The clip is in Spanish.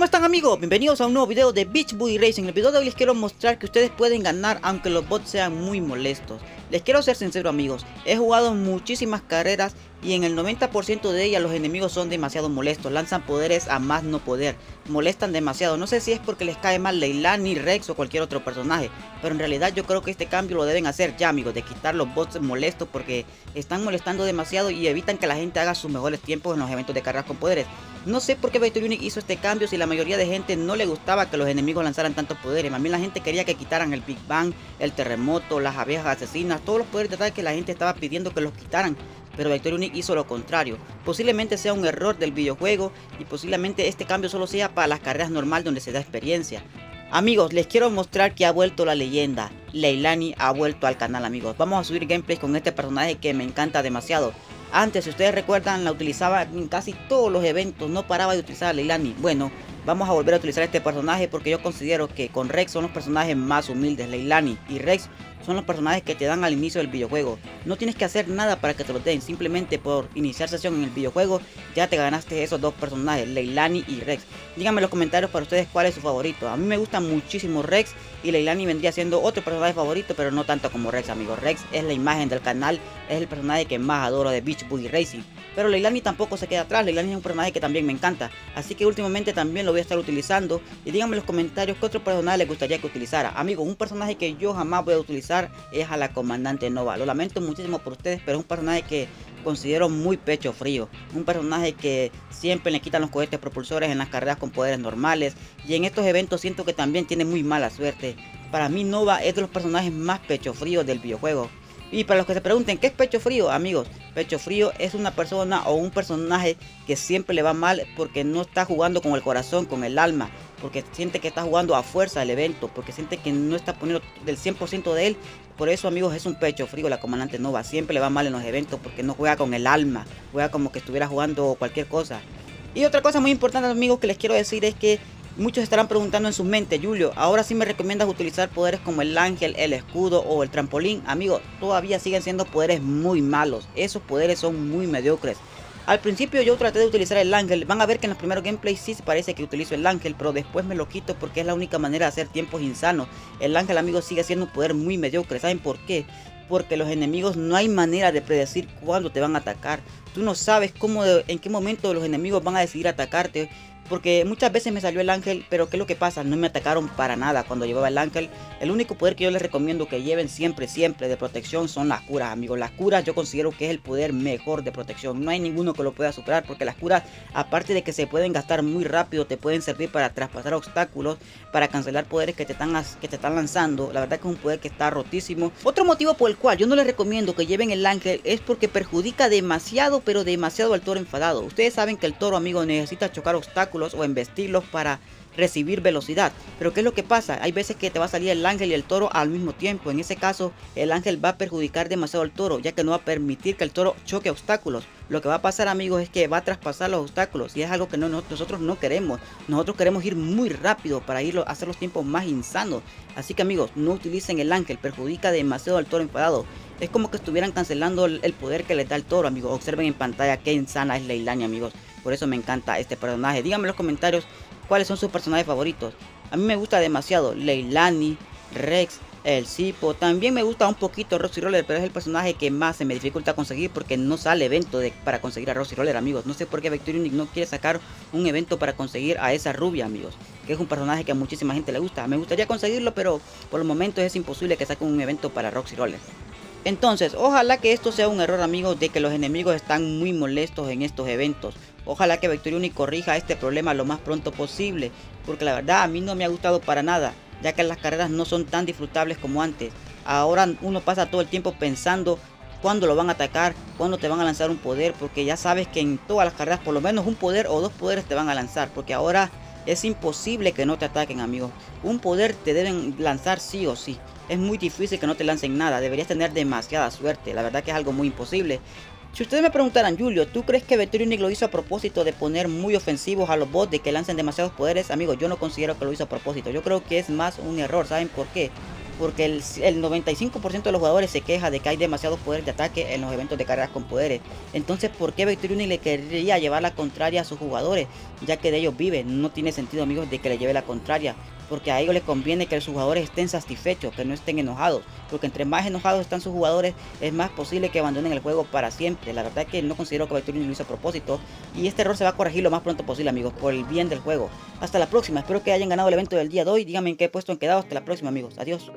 ¿Cómo están amigos? Bienvenidos a un nuevo video de Beach Booty Racing. En el video de hoy les quiero mostrar que ustedes pueden ganar aunque los bots sean muy molestos. Les quiero ser sincero amigos, he jugado muchísimas carreras y en el 90% de ellas los enemigos son demasiado molestos, lanzan poderes a más no poder, molestan demasiado, no sé si es porque les cae mal Leilani, Rex o cualquier otro personaje, pero en realidad yo creo que este cambio lo deben hacer ya amigos, de quitar los bots molestos porque están molestando demasiado y evitan que la gente haga sus mejores tiempos en los eventos de carreras con poderes. No sé por qué Unique hizo este cambio si la mayoría de gente no le gustaba que los enemigos lanzaran tantos poderes, más bien la gente quería que quitaran el Big Bang, el terremoto, las abejas asesinas, todos los poderes de ataque que la gente estaba pidiendo que los quitaran. Pero Victory Unique hizo lo contrario. Posiblemente sea un error del videojuego y posiblemente este cambio solo sea para las carreras normales donde se da experiencia. Amigos, les quiero mostrar que ha vuelto la leyenda. Leilani ha vuelto al canal, amigos. Vamos a subir gameplays con este personaje que me encanta demasiado. Antes, si ustedes recuerdan, la utilizaba en casi todos los eventos. No paraba de utilizar a Leilani. Bueno, vamos a volver a utilizar este personaje porque yo considero que con Rex son los personajes más humildes. Leilani y Rex son los personajes que te dan al inicio del videojuego. No tienes que hacer nada para que te los den, simplemente por iniciar sesión en el videojuego ya te ganaste esos dos personajes, Leilani y Rex. Díganme en los comentarios para ustedes cuál es su favorito. A mí me gusta muchísimo Rex y Leilani vendría siendo otro personaje favorito, pero no tanto como Rex, amigos. Rex es la imagen del canal, es el personaje que más adoro de Beach Boogie Racing. Pero Leilani tampoco se queda atrás, Leilani es un personaje que también me encanta. Así que últimamente también lo voy a estar utilizando. Y díganme en los comentarios qué otro personaje les gustaría que utilizara. Amigos, un personaje que yo jamás voy a utilizar es a la comandante Nova. Lo lamento muchísimo por ustedes, pero es un personaje que considero muy pecho frío. Un personaje que siempre le quitan los cohetes propulsores en las carreras con poderes normales. Y en estos eventos siento que también tiene muy mala suerte. Para mí Nova es de los personajes más pecho fríos del videojuego. Y para los que se pregunten, ¿qué es pecho frío? Amigos, pecho frío es una persona o un personaje que siempre le va mal porque no está jugando con el corazón, con el alma. Porque siente que está jugando a fuerza el evento, porque siente que no está poniendo del 100% de él. Por eso, amigos, es un pecho frío la comandante Nova. Siempre le va mal en los eventos porque no juega con el alma. Juega como que estuviera jugando cualquier cosa. Y otra cosa muy importante, amigos, que les quiero decir es que Muchos estarán preguntando en su mente, Julio, ahora sí me recomiendas utilizar poderes como el ángel, el escudo o el trampolín. Amigos, todavía siguen siendo poderes muy malos. Esos poderes son muy mediocres. Al principio yo traté de utilizar el ángel. Van a ver que en los primeros gameplays sí parece que utilizo el ángel, pero después me lo quito porque es la única manera de hacer tiempos insanos. El ángel, amigos, sigue siendo un poder muy mediocre. ¿Saben por qué? Porque los enemigos no hay manera de predecir cuándo te van a atacar. Tú no sabes cómo, en qué momento los enemigos van a decidir atacarte porque muchas veces me salió el ángel, pero ¿qué es lo que pasa? No me atacaron para nada cuando llevaba el ángel. El único poder que yo les recomiendo que lleven siempre, siempre de protección son las curas, amigos. Las curas yo considero que es el poder mejor de protección. No hay ninguno que lo pueda superar porque las curas, aparte de que se pueden gastar muy rápido, te pueden servir para traspasar obstáculos, para cancelar poderes que te están, que te están lanzando. La verdad que es un poder que está rotísimo. Otro motivo por el cual yo no les recomiendo que lleven el ángel es porque perjudica demasiado, pero demasiado al toro enfadado. Ustedes saben que el toro, amigo, necesita chocar obstáculos o embestirlos para recibir velocidad. Pero ¿qué es lo que pasa? Hay veces que te va a salir el ángel y el toro al mismo tiempo. En ese caso, el ángel va a perjudicar demasiado al toro, ya que no va a permitir que el toro choque obstáculos. Lo que va a pasar, amigos, es que va a traspasar los obstáculos y es algo que no, nosotros no queremos. Nosotros queremos ir muy rápido para ir hacer los tiempos más insanos. Así que, amigos, no utilicen el ángel, perjudica demasiado al toro enfadado. Es como que estuvieran cancelando el poder que le da el toro, amigos. Observen en pantalla qué insana es Leilani, amigos. Por eso me encanta este personaje. Díganme en los comentarios cuáles son sus personajes favoritos. A mí me gusta demasiado Leilani, Rex, el Cipo. También me gusta un poquito Roxy Roller, pero es el personaje que más se me dificulta conseguir porque no sale evento para conseguir a Roxy Roller, amigos. No sé por qué Victory no quiere sacar un evento para conseguir a esa rubia, amigos. Que es un personaje que a muchísima gente le gusta. Me gustaría conseguirlo, pero por el momento es imposible que saque un evento para Roxy Roller. Entonces, ojalá que esto sea un error amigos de que los enemigos están muy molestos en estos eventos. Ojalá que Victoriuni corrija este problema lo más pronto posible, porque la verdad a mí no me ha gustado para nada, ya que las carreras no son tan disfrutables como antes. Ahora uno pasa todo el tiempo pensando cuándo lo van a atacar, cuándo te van a lanzar un poder, porque ya sabes que en todas las carreras por lo menos un poder o dos poderes te van a lanzar, porque ahora es imposible que no te ataquen amigos. Un poder te deben lanzar sí o sí es muy difícil que no te lancen nada. Deberías tener demasiada suerte. La verdad que es algo muy imposible. Si ustedes me preguntaran, Julio, ¿tú crees que Veturinik lo hizo a propósito de poner muy ofensivos a los bots, de que lancen demasiados poderes? Amigos, yo no considero que lo hizo a propósito. Yo creo que es más un error. ¿Saben por qué? Porque el, 95% de los jugadores se queja de que hay demasiados poderes de ataque en los eventos de carreras con poderes. Entonces, ¿por qué Victory le querría llevar la contraria a sus jugadores? Ya que de ellos vive, no tiene sentido amigos de que le lleve la contraria porque a ellos les conviene que sus jugadores estén satisfechos, que no estén enojados, porque entre más enojados están sus jugadores, es más posible que abandonen el juego para siempre. La verdad es que no considero que Victory lo hizo a propósito, y este error se va a corregir lo más pronto posible, amigos, por el bien del juego. Hasta la próxima, espero que hayan ganado el evento del día de hoy, díganme en qué puesto han quedado, hasta la próxima, amigos, adiós.